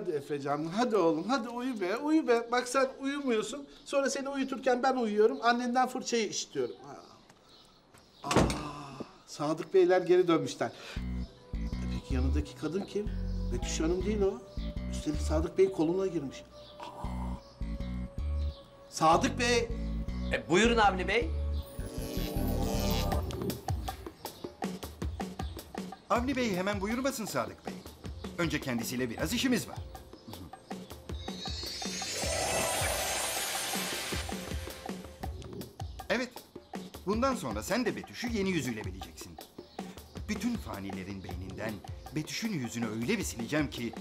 Hadi Efecan, hadi oğlum, hadi uyu be, uyu be. Bak sen uyumuyorsun, sonra seni uyuturken ben uyuyorum, annenden fırçayı işitiyorum. Aa, Sadık Beyler geri dönmüşler. E peki yanındaki kadın kim? Betüş Hanım değil o. Üstelik Sadık Bey koluna girmiş. Aa. Sadık Bey! E, buyurun Avni Bey. Avni Bey hemen buyurmasın Sadık Bey. Önce kendisiyle biraz işimiz var. Bundan sonra sen de Betüş'ü yeni yüzüyle bileceksin. Bütün fanilerin beyninden Betüş'ün yüzünü öyle bir sileceğim ki...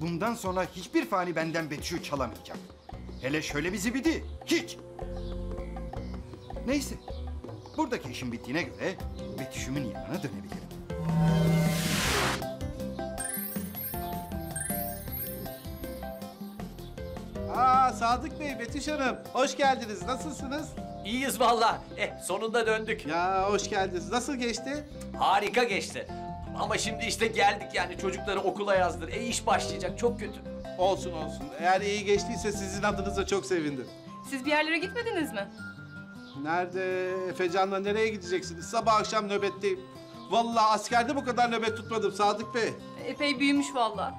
...bundan sonra hiçbir fani benden Betüş'ü çalamayacak. Hele şöyle bir zibidi, hiç! Neyse, buradaki işim bittiğine göre Betüş'ümün yanına dönebilirim. Aa Sadık Bey, Betüş Hanım, hoş geldiniz. Nasılsınız? İyiyiz valla. Eh sonunda döndük. Ya hoş geldiniz. Nasıl geçti? Harika geçti. Ama şimdi işte geldik yani çocukları okula yazdır. E iş başlayacak çok kötü. Olsun olsun. Eğer iyi geçtiyse sizin adınıza çok sevindim. Siz bir yerlere gitmediniz mi? Nerede? Efecan'la nereye gideceksiniz? Sabah akşam nöbetteyim. Vallahi askerde bu kadar nöbet tutmadım Sadık Bey. Epey büyümüş vallahi.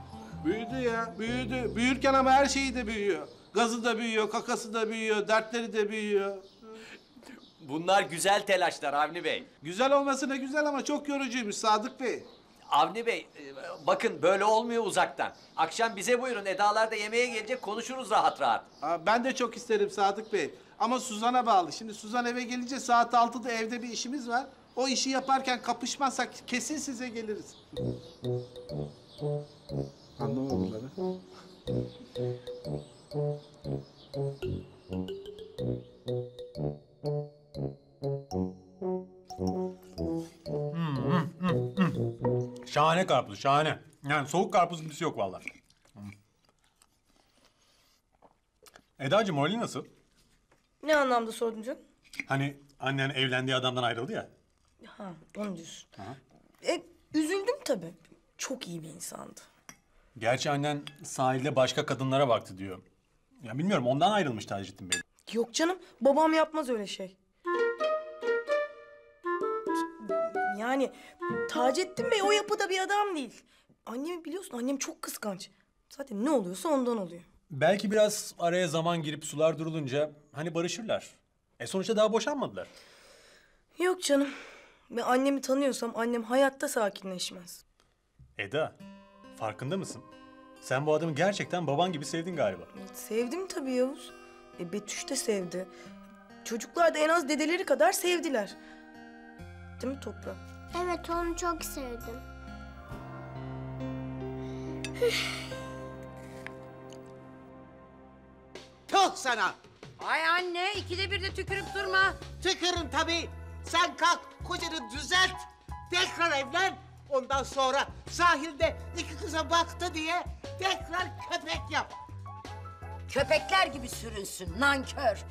Büyüdü ya, büyüdü. Büyürken ama her şeyi de büyüyor. Gazı da büyüyor, kakası da büyüyor, dertleri de büyüyor. Bunlar güzel telaşlar Avni Bey. Güzel olması ne güzel ama çok yorucuymuş Sadık Bey. Avni Bey e, bakın böyle olmuyor uzaktan. Akşam bize buyurun Edalar da yemeğe gelecek konuşuruz rahat rahat. Aa, ben de çok isterim Sadık Bey. Ama Suzan'a bağlı. Şimdi Suzan eve gelince saat 6'da evde bir işimiz var. O işi yaparken kapışmazsak kesin size geliriz. Anlamadılar ha? Şahane karpuz, şahane. Yani soğuk karpuz gibisi yok vallahi. Eda'cığım morali nasıl? Ne anlamda sordun canım? Hani annen evlendiği adamdan ayrıldı ya. Ha, onu diyorsun. E, üzüldüm tabii. Çok iyi bir insandı. Gerçi annen sahilde başka kadınlara baktı diyor. Ya bilmiyorum ondan ayrılmış Taceddin Bey. Yok canım, babam yapmaz öyle şey. Yani Taceddin Bey o yapıda bir adam değil. Annemi biliyorsun, annem çok kıskanç. Zaten ne oluyorsa ondan oluyor. Belki biraz araya zaman girip sular durulunca hani barışırlar. E sonuçta daha boşanmadılar. Yok canım. Ben annemi tanıyorsam annem hayatta sakinleşmez. Eda, farkında mısın? Sen bu adamı gerçekten baban gibi sevdin galiba. Sevdim tabii Yavuz. E, Betüş de sevdi. Çocuklar da en az dedeleri kadar sevdiler. Değil mi Toprağı? Evet onu çok sevdim. Tuh sana. Ay anne ikide bir de tükürüp durma. Tükürün tabii. Sen kalk kocanı düzelt. Tekrar evlen. Ondan sonra sahilde iki kıza baktı diye tekrar köpek yap. Köpekler gibi sürünsün nankör.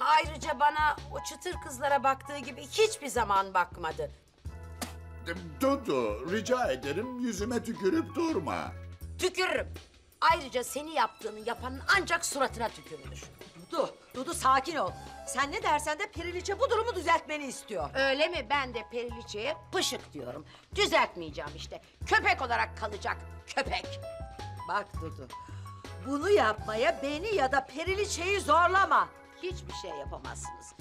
Ayrıca bana o çıtır kızlara baktığı gibi hiçbir zaman bakmadı. Dudu, rica ederim yüzüme tükürüp durma. Tükürürüm. Ayrıca seni yaptığını yapanın ancak suratına tükürülür. Dudu, Dudu sakin ol. Sen ne dersen de Periliçe bu durumu düzeltmeni istiyor. Öyle mi? Ben de Periliçe'ye pışık diyorum. Düzeltmeyeceğim işte. Köpek olarak kalacak. Köpek. Bak Dudu, bunu yapmaya beni ya da Periliçe'yi zorlama. Hiçbir şey yapamazsınız.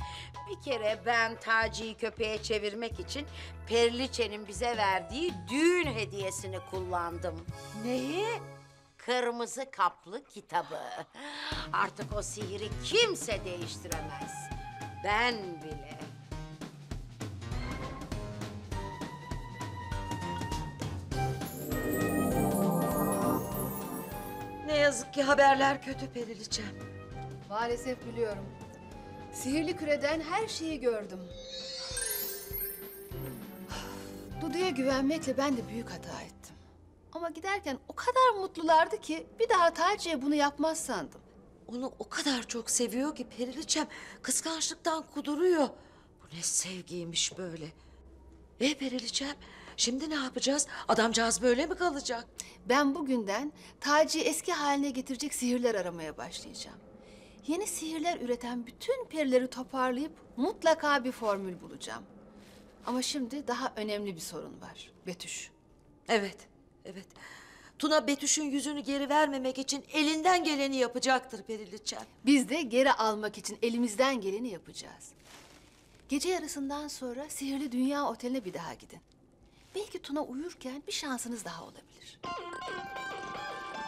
Bir kere ben Taci'yi köpeğe çevirmek için Perliçe'nin bize verdiği düğün hediyesini kullandım. Neyi? Kırmızı kaplı kitabı. Artık o sihiri kimse değiştiremez. Ben bile. Ne yazık ki haberler kötü Periliçe. Maalesef biliyorum. Sihirli küreden her şeyi gördüm. Dudu'ya güvenmekle ben de büyük hata ettim. Ama giderken o kadar mutlulardı ki bir daha Taci'ye bunu yapmaz sandım. Onu o kadar çok seviyor ki Periliçem kıskançlıktan kuduruyor. Bu ne sevgiymiş böyle. E Periliçem, Şimdi ne yapacağız? Adamcağız böyle mi kalacak? Ben bugünden Taci'yi eski haline getirecek sihirler aramaya başlayacağım. Yeni sihirler üreten bütün perileri toparlayıp mutlaka bir formül bulacağım. Ama şimdi daha önemli bir sorun var. Betüş. Evet, evet. Tuna Betüş'ün yüzünü geri vermemek için elinden geleni yapacaktır Periliçem. Biz de geri almak için elimizden geleni yapacağız. Gece yarısından sonra Sihirli Dünya Oteli'ne bir daha gidin. Belki Tuna uyurken bir şansınız daha olabilir.